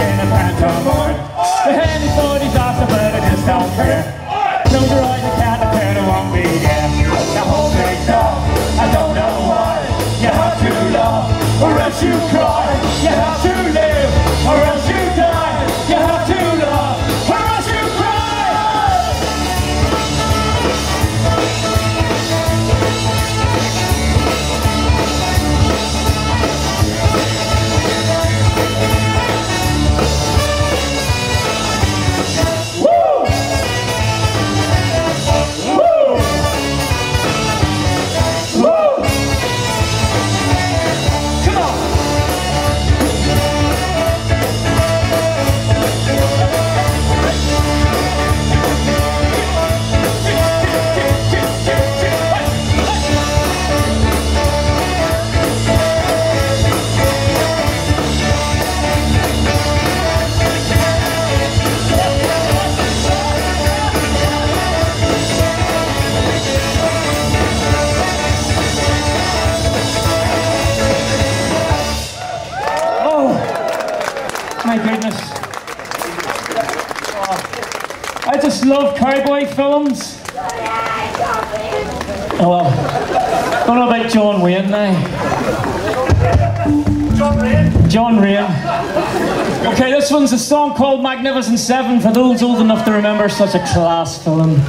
in a pantomime. The hand is for disaster, but I just don't care. No drawing the caterpillar won't be there. The hold big dog, I don't know why. You have to love, or else you cry. You have to I just love cowboy films. Oh, well, don't know about John Wayne now. John Wayne? John Wayne. Okay, this one's a song called Magnificent Seven for those old enough to remember such a class film.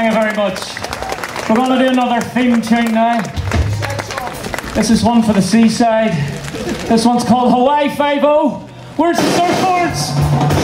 Thank you very much. We're going to do another theme tune now. This is one for the seaside. This one's called Hawaii 5 Where's the surfboards?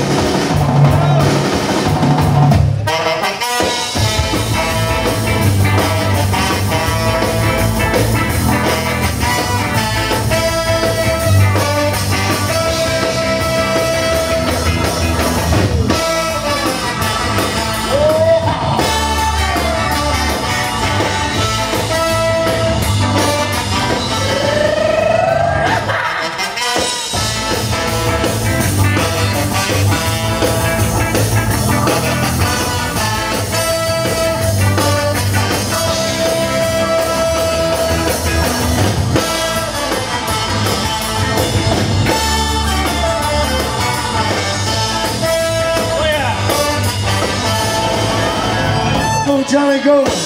Johnny, go.